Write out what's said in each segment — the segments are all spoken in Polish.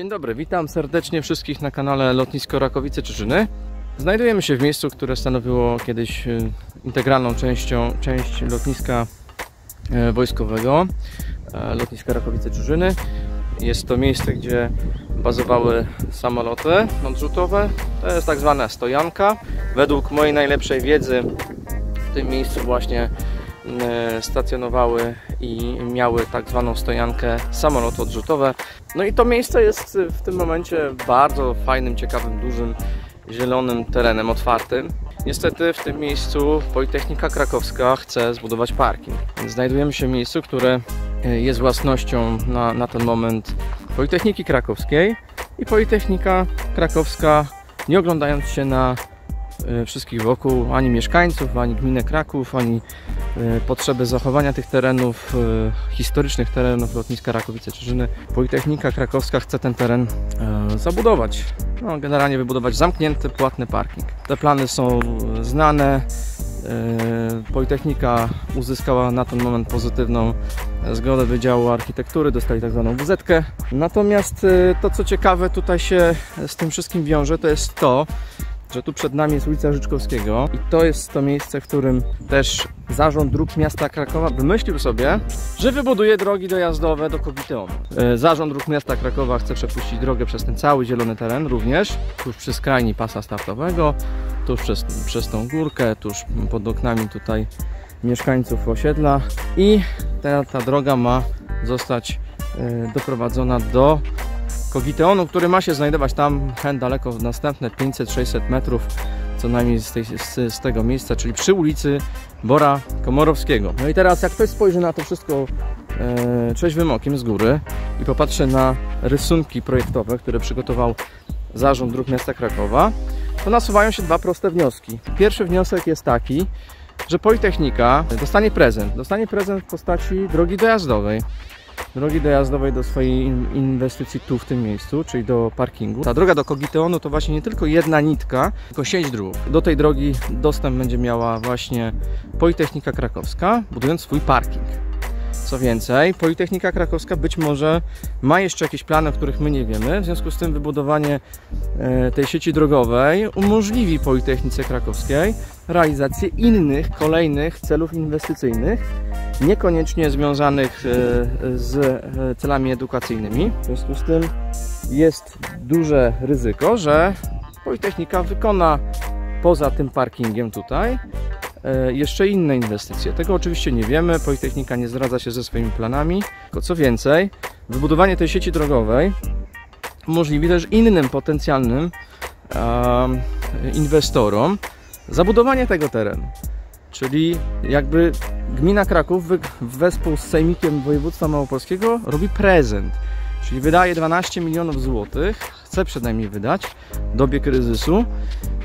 Dzień dobry, witam serdecznie wszystkich na kanale Lotnisko Rakowice Czyżyny. Znajdujemy się w miejscu, które stanowiło kiedyś e, integralną częścią, część lotniska e, wojskowego, e, lotniska Rakowice Czyżyny. Jest to miejsce, gdzie bazowały samoloty odrzutowe. To jest tak zwana stojanka. Według mojej najlepszej wiedzy w tym miejscu właśnie stacjonowały i miały tak zwaną stojankę samoloty odrzutowe. No i to miejsce jest w tym momencie bardzo fajnym, ciekawym, dużym, zielonym terenem otwartym. Niestety w tym miejscu Politechnika Krakowska chce zbudować parking. Znajdujemy się w miejscu, które e, jest własnością na, na ten moment Politechniki Krakowskiej i Politechnika Krakowska, nie oglądając się na e, wszystkich wokół, ani mieszkańców, ani gminę Kraków, ani e, potrzeby zachowania tych terenów, e, historycznych terenów lotniska Rakowice-Czyżyny. Politechnika Krakowska chce ten teren e, zabudować. No, generalnie wybudować zamknięty, płatny parking. Te plany są znane. E, Politechnika uzyskała na ten moment pozytywną zgodę Wydziału Architektury, dostali tak zwaną wz -kę. Natomiast e, to co ciekawe tutaj się z tym wszystkim wiąże, to jest to, że tu przed nami jest ulica Życzkowskiego i to jest to miejsce, w którym też Zarząd Dróg Miasta Krakowa wymyślił sobie, że wybuduje drogi dojazdowe do Kogiteonu. E, Zarząd Dróg Miasta Krakowa chce przepuścić drogę przez ten cały zielony teren również, tuż przy skrajni pasa startowego, tuż przez, przez tą górkę, tuż pod oknami tutaj mieszkańców osiedla i ta, ta droga ma zostać e, doprowadzona do Kogiteonu, który ma się znajdować tam hen daleko w następne 500-600 metrów co najmniej z, tej, z, z tego miejsca, czyli przy ulicy Bora Komorowskiego. No i teraz jak ktoś spojrzy na to wszystko e, trzeźwym okiem z góry i popatrzy na rysunki projektowe, które przygotował Zarząd Dróg Miasta Krakowa, to nasuwają się dwa proste wnioski. Pierwszy wniosek jest taki, że Politechnika dostanie prezent. Dostanie prezent w postaci drogi dojazdowej drogi dojazdowej do swojej in- inwestycji tu w tym miejscu, czyli do parkingu. Ta droga do Kogiteonu to właśnie nie tylko jedna nitka, tylko sieć dróg. Do tej drogi dostęp będzie miała właśnie Politechnika Krakowska, budując swój parking. Co więcej, Politechnika Krakowska być może ma jeszcze jakieś plany, o których my nie wiemy. W związku z tym wybudowanie e, tej sieci drogowej umożliwi Politechnice Krakowskiej realizację innych, kolejnych celów inwestycyjnych, niekoniecznie związanych e, z e, celami edukacyjnymi. W związku z tym jest duże ryzyko, że Politechnika wykona poza tym parkingiem tutaj jeszcze inne inwestycje. Tego oczywiście nie wiemy, Politechnika nie zdradza się ze swoimi planami. Tylko co więcej, wybudowanie tej sieci drogowej umożliwi też innym potencjalnym inwestorom zabudowanie tego terenu. Czyli jakby gmina Kraków wespół z Sejmikiem Województwa Małopolskiego robi prezent. Czyli wydaje 12 milionów złotych, chce przynajmniej wydać w dobie kryzysu,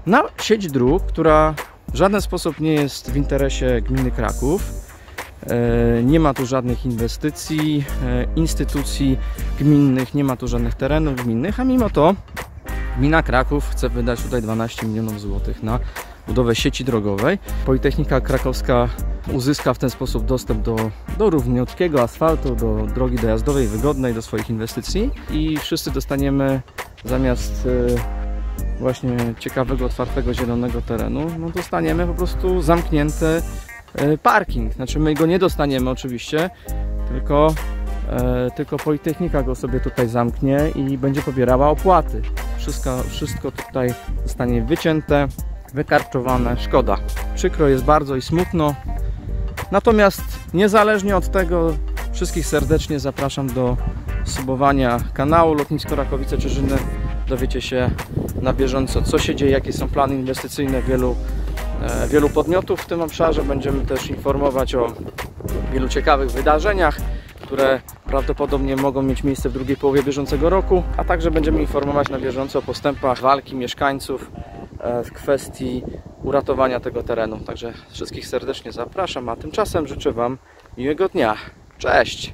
na sieć dróg, która w żaden sposób nie jest w interesie gminy Kraków. E, Nie ma tu żadnych inwestycji, e, instytucji gminnych, nie ma tu żadnych terenów gminnych, a mimo to gmina Kraków chce wydać tutaj 12 milionów złotych na budowę sieci drogowej. Politechnika Krakowska uzyska w ten sposób dostęp do, do równiutkiego asfaltu, do drogi dojazdowej wygodnej do swoich inwestycji i wszyscy dostaniemy zamiast e, właśnie ciekawego, otwartego, zielonego terenu, no dostaniemy po prostu zamknięty e, parking. Znaczy my go nie dostaniemy oczywiście, tylko, e, tylko Politechnika go sobie tutaj zamknie i będzie pobierała opłaty. Wszystko, wszystko tutaj zostanie wycięte, wykarczowane. Szkoda. Przykro jest bardzo i smutno. Natomiast niezależnie od tego wszystkich serdecznie zapraszam do subowania kanału Lotnisko Rakowice Czyżyny. Dowiecie się na bieżąco co się dzieje, jakie są plany inwestycyjne wielu, e, wielu podmiotów w tym obszarze. Będziemy też informować o wielu ciekawych wydarzeniach, które prawdopodobnie mogą mieć miejsce w drugiej połowie bieżącego roku, a także będziemy informować na bieżąco o postępach walki mieszkańców e, w kwestii uratowania tego terenu. Także wszystkich serdecznie zapraszam, a tymczasem życzę Wam miłego dnia. Cześć!